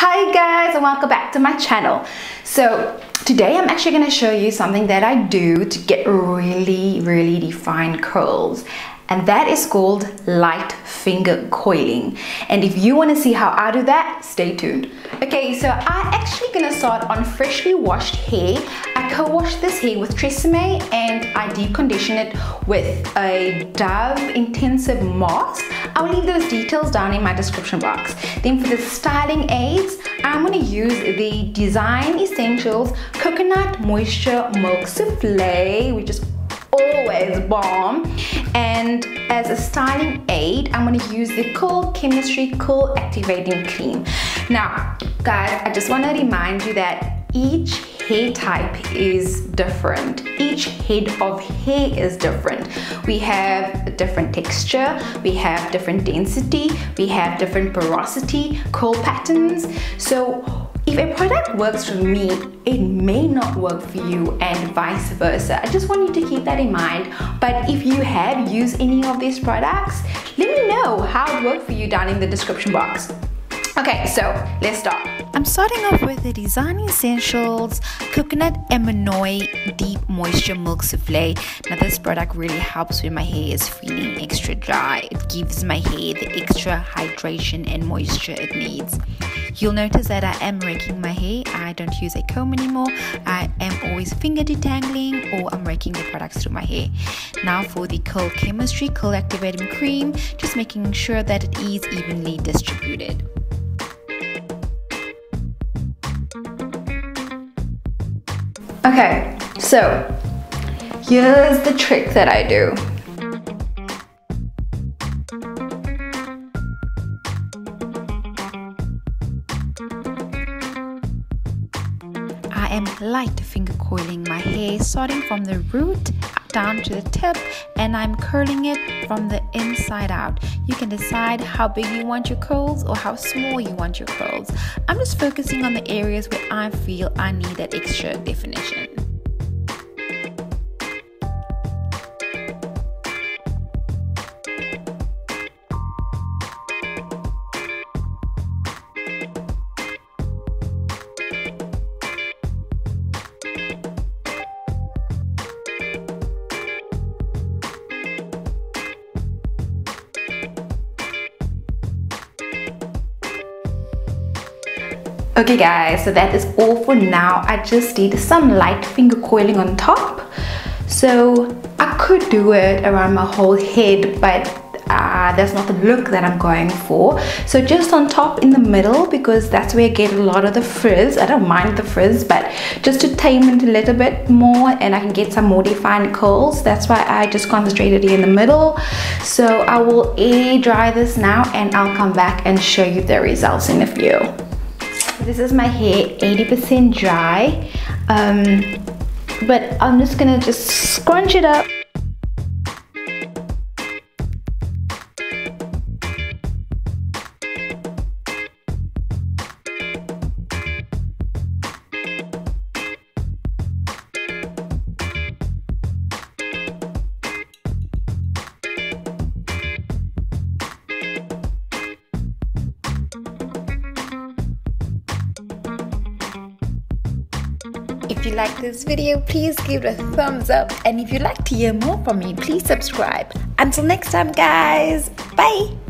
Hi guys and welcome back to my channel. So today I'm actually going to show you something that I do to get really really defined curls and that is called light finger coiling. And if you want to see how I do that stay tuned. Okay so I'm actually gonna start on freshly washed hair I co-wash this hair with TRESemmé and I deep condition it with a Dove intensive mask. I'll leave those details down in my description box. Then for the styling aids I'm going to use the Design Essentials Coconut Moisture Milk Souffle which is always bomb. And as a styling aid I'm going to use the Curl Chemistry Curl Activating Cream. Now guys I just want to remind you that each hair type is different each head of hair is different we have different texture we have different density we have different porosity curl patterns so if a product works for me, it may not work for you and vice versa. I just want you to keep that in mind. But if you have used any of these products, let me know how it worked for you down in the description box. Okay, so let's start. I'm starting off with the Design Essentials Coconut Emanoy Deep Moisture Milk Souffle. Now this product really helps when my hair is feeling extra dry. It gives my hair the extra hydration and moisture it needs. You'll notice that I am raking my hair. I don't use a comb anymore. I am always finger detangling or I'm raking the products through my hair. Now for the Curl Chemistry Curl Activating Cream, just making sure that it is evenly distributed. Okay, so here's the trick that I do. I am light finger coiling my hair starting from the root down to the tip and I'm curling it from the inside out. You can decide how big you want your curls or how small you want your curls. I'm just focusing on the areas where I feel I need that extra definition. Okay guys, so that is all for now. I just did some light finger coiling on top. So I could do it around my whole head, but uh, that's not the look that I'm going for. So just on top in the middle, because that's where I get a lot of the frizz. I don't mind the frizz, but just to tame it a little bit more and I can get some more defined curls. That's why I just concentrated here in the middle. So I will air dry this now and I'll come back and show you the results in a few. This is my hair 80% dry. Um, but I'm just gonna just scrunch it up. If you like this video, please give it a thumbs up. And if you'd like to hear more from me, please subscribe. Until next time, guys. Bye.